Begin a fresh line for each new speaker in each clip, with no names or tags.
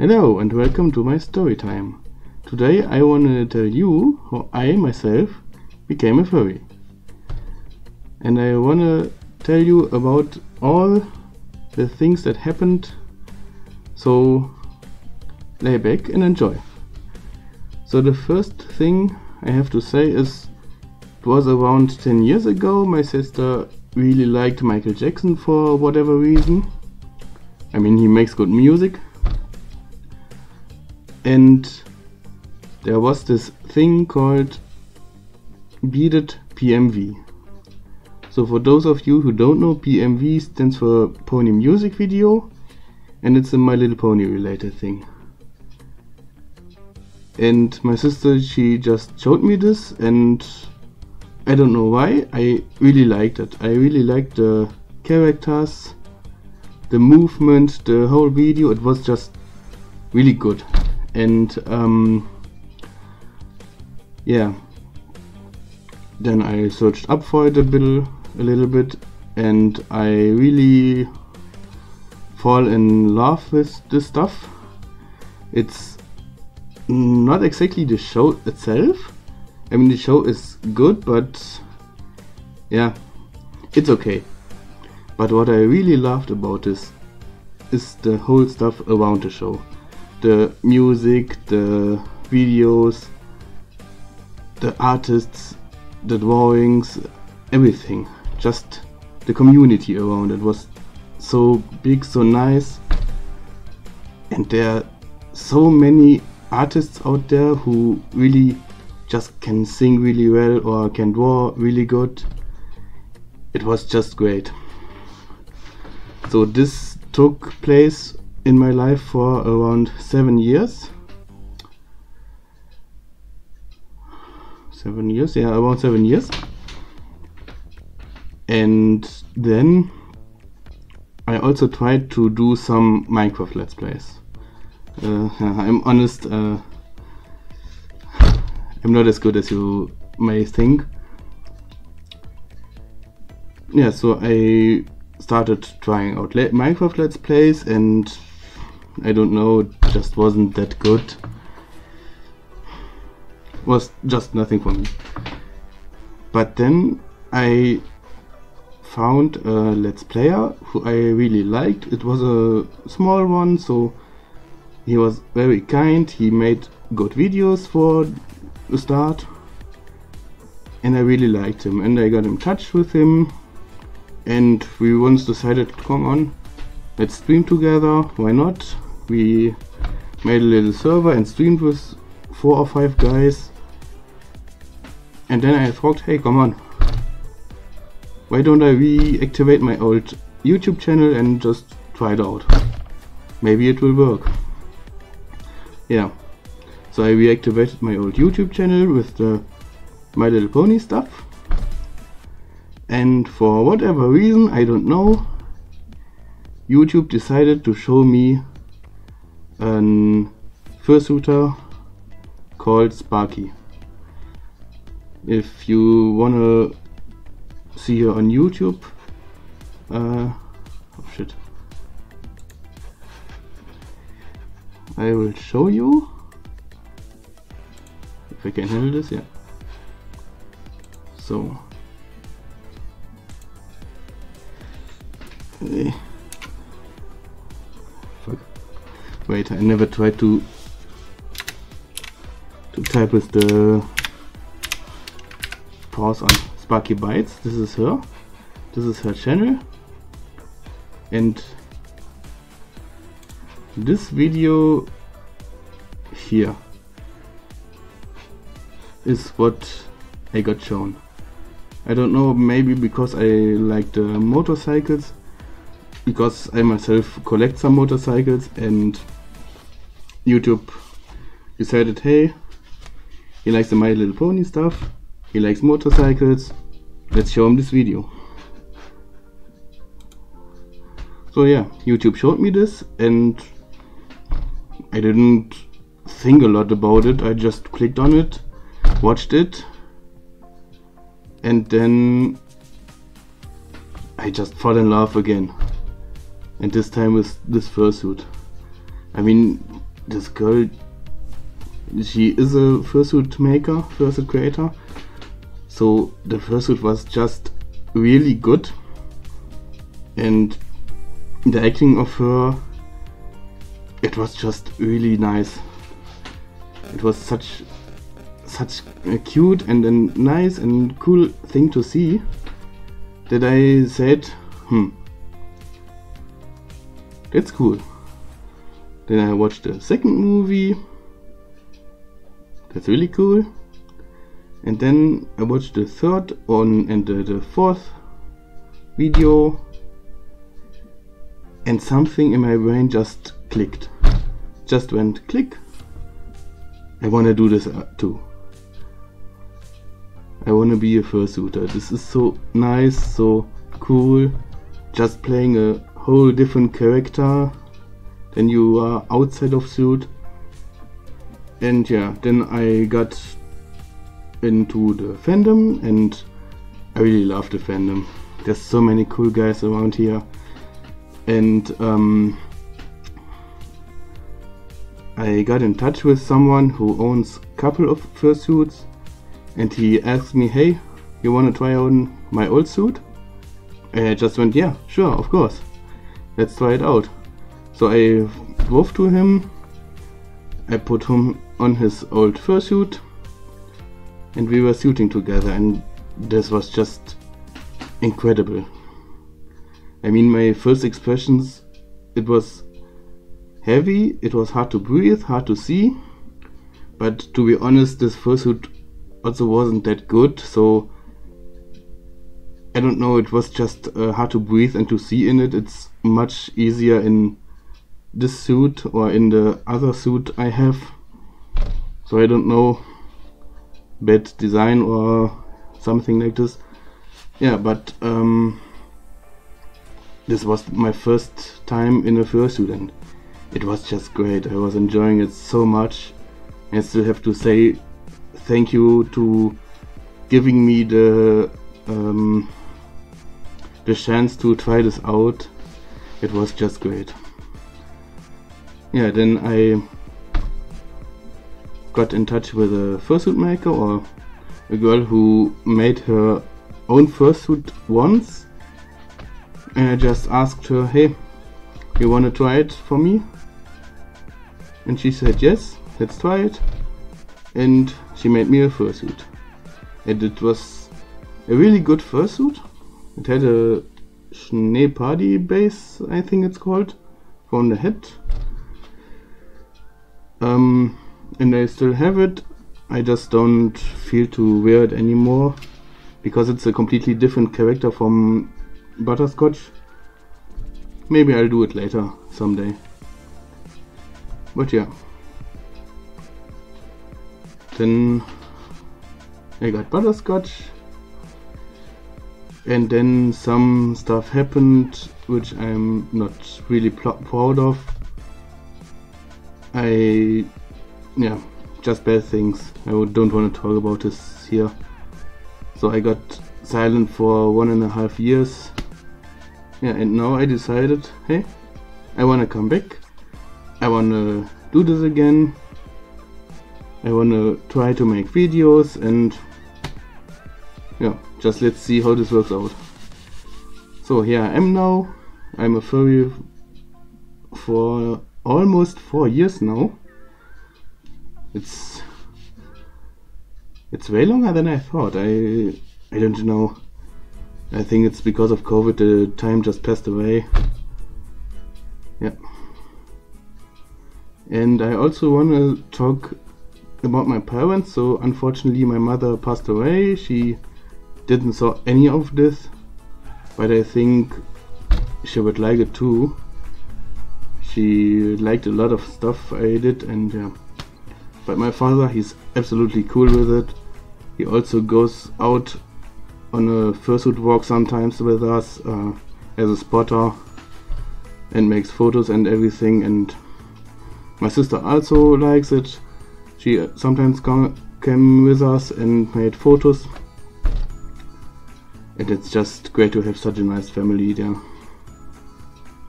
Hello and welcome to my story time. Today I want to tell you how I myself became a furry. And I want to tell you about all the things that happened. So lay back and enjoy. So the first thing I have to say is it was around 10 years ago my sister really liked Michael Jackson for whatever reason. I mean he makes good music and there was this thing called Beat It PMV. So for those of you who don't know, PMV stands for Pony Music Video and it's a My Little Pony related thing. And my sister, she just showed me this and I don't know why, I really liked it. I really liked the characters, the movement, the whole video, it was just really good and um, yeah. Then I searched up for it a bit a little bit and I really fall in love with this stuff. It's not exactly the show itself. I mean the show is good but yeah it's okay. But what I really loved about this is the whole stuff around the show the music, the videos, the artists, the drawings, everything. Just the community around it was so big, so nice. And there are so many artists out there who really just can sing really well or can draw really good. It was just great. So this took place in my life for around seven years. Seven years, yeah, around seven years. And then I also tried to do some Minecraft Let's Plays. Uh, I'm honest, uh, I'm not as good as you may think. Yeah, so I started trying out Minecraft Let's Plays and I don't know, it just wasn't that good. Was just nothing for me. But then I found a Let's Player who I really liked. It was a small one, so he was very kind. He made good videos for the start. And I really liked him. And I got in touch with him. And we once decided, come on, let's stream together. Why not? We made a little server and streamed with four or five guys. And then I thought hey come on. Why don't I reactivate my old YouTube channel and just try it out? Maybe it will work. Yeah. So I reactivated my old YouTube channel with the My Little Pony stuff. And for whatever reason I don't know YouTube decided to show me an fursuiter called Sparky. If you wanna see her on YouTube, uh, oh shit, I will show you if I can handle this. Yeah. So. Eh. Wait, I never tried to to type with the pause on Sparky Bites. This is her. This is her channel. And this video here is what I got shown. I don't know, maybe because I like the motorcycles, because I myself collect some motorcycles and YouTube decided, hey, he likes the My Little Pony stuff, he likes motorcycles, let's show him this video. So yeah, YouTube showed me this and I didn't think a lot about it, I just clicked on it, watched it, and then I just fell in love again. And this time with this fursuit. I mean, this girl she is a fursuit maker fursuit creator. So the fursuit was just really good. And the acting of her it was just really nice. It was such such a cute and a nice and cool thing to see that I said hmm that's cool then I watched the second movie. That's really cool. And then I watched the third one and the, the fourth video. And something in my brain just clicked. Just went click. I wanna do this uh, too. I wanna be a fursuiter this is so nice so cool. Just playing a whole different character than you are outside of suit. And yeah then I got into the fandom and I really love the fandom. There's so many cool guys around here. And um, I got in touch with someone who owns a couple of fursuits and he asked me hey you wanna try on my old suit? And I just went yeah sure of course. Let's try it out so I drove to him I put him on his old fursuit. And we were shooting together and this was just incredible. I mean my first expressions it was heavy, it was hard to breathe, hard to see. But to be honest this fursuit also wasn't that good so I don't know it was just uh, hard to breathe and to see in it. It's much easier in this suit or in the other suit I have. So I don't know bad design or something like this. Yeah but um, this was my first time in a fursuit and it was just great. I was enjoying it so much. I still have to say thank you to giving me the um, the chance to try this out. It was just great yeah then I got in touch with a fursuit maker or a girl who made her own fursuit once. And I just asked her hey you wanna try it for me? And she said yes let's try it. And she made me a fursuit. And it was a really good fursuit. It had a Schneeparty base I think it's called from the head um, and I still have it. I just don't feel to wear it anymore because it's a completely different character from Butterscotch. Maybe I'll do it later someday. But yeah. Then I got Butterscotch. And then some stuff happened which I'm not really proud of I yeah just bad things. I don't want to talk about this here. So I got silent for one and a half years. Yeah and now I decided hey I wanna come back. I wanna do this again. I wanna try to make videos and yeah just let's see how this works out. So here I am now. I'm a furry for almost four years now it's it's way longer than I thought. I I don't know. I think it's because of COVID the time just passed away. Yeah. And I also want to talk about my parents. So unfortunately my mother passed away. She didn't saw any of this. But I think she would like it too. She liked a lot of stuff I did and yeah. But my father, he's absolutely cool with it. He also goes out on a fursuit walk sometimes with us uh, as a spotter and makes photos and everything and my sister also likes it. She sometimes came with us and made photos and it's just great to have such a nice family there.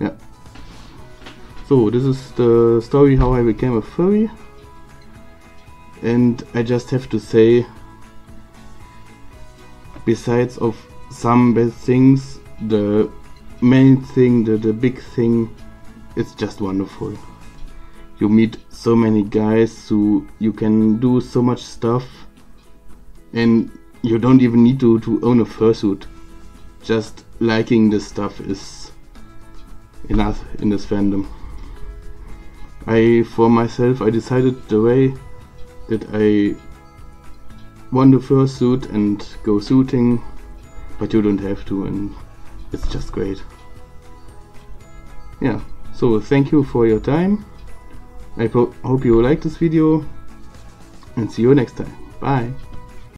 Yeah. So this is the story how I became a furry. And I just have to say besides of some bad things the main thing the, the big thing it's just wonderful. You meet so many guys who you can do so much stuff and you don't even need to, to own a fursuit. Just liking this stuff is enough in this fandom I for myself I decided the way that I want fursuit and go suiting but you don't have to and it's just great. Yeah so thank you for your time. I hope you like this video and see you next time. Bye